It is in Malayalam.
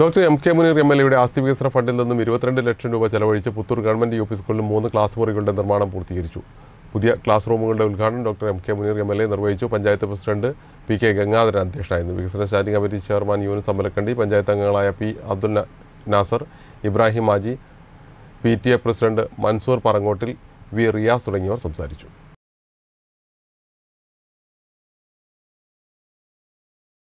Doctor M K Muneer M L എയുടെ ആസ്തി വികസന ഫണ്ടിൽ നിന്നും ഇരുപത്തിരണ്ട് ലക്ഷം രൂപ ചെലവഴിച്ച് പുത്തൂർ ഗവൺമെന്റ് യു പി സ്കൂളിൽ മൂന്ന് ക്ലാസ് മുറികളുടെ നിർമ്മാണം പൂർത്തീകരിച്ചു. പുതിയ ക്ലാസ് റൂമുകളുടെ ഉദ്ഘാടനം doctor M K Muneer M L A നിർവഹിച്ചു. Panchayat president P K Gangadharan അധ്യക്ഷനായിരുന്നു. വികസന standing committee chairman Yunu Samalakkandi panchayat അംഗങ്ങളായ P Abdul Nasar Ibrahim Maji P T A president Mansoor Parangottil V Riyas തുടങ്ങിയവർ സംസാരിച്ചു.